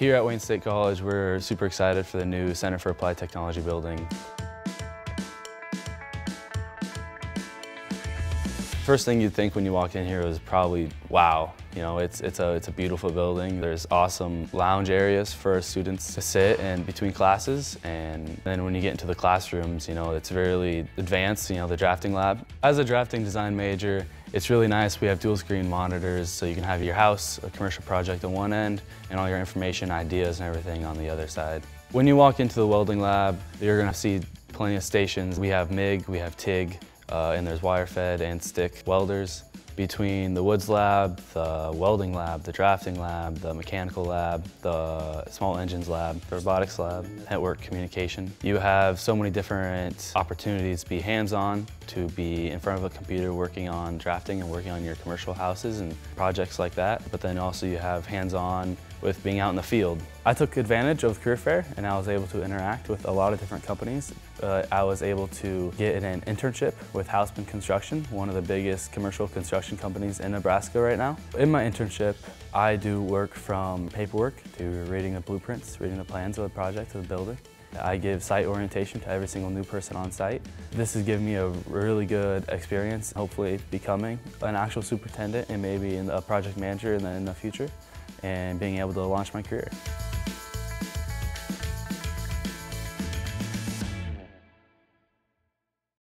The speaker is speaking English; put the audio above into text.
Here at Wayne State College, we're super excited for the new Center for Applied Technology building. First thing you'd think when you walk in here is probably, wow, you know, it's, it's, a, it's a beautiful building. There's awesome lounge areas for students to sit in between classes. And then when you get into the classrooms, you know, it's really advanced, you know, the drafting lab. As a drafting design major, it's really nice. We have dual screen monitors so you can have your house, a commercial project on one end, and all your information, ideas, and everything on the other side. When you walk into the welding lab, you're gonna see plenty of stations. We have MIG, we have TIG, uh, and there's wire fed and stick welders. Between the woods lab, the welding lab, the drafting lab, the mechanical lab, the small engines lab, the robotics lab, network communication, you have so many different opportunities to be hands-on, to be in front of a computer working on drafting and working on your commercial houses and projects like that. But then also you have hands-on with being out in the field. I took advantage of Career Fair and I was able to interact with a lot of different companies. Uh, I was able to get an internship with Hausmann Construction, one of the biggest commercial construction companies in Nebraska right now. In my internship, I do work from paperwork to reading the blueprints, reading the plans of the project, of the building. I give site orientation to every single new person on site. This has given me a really good experience, hopefully becoming an actual superintendent and maybe a project manager in the, future and being able to launch my career.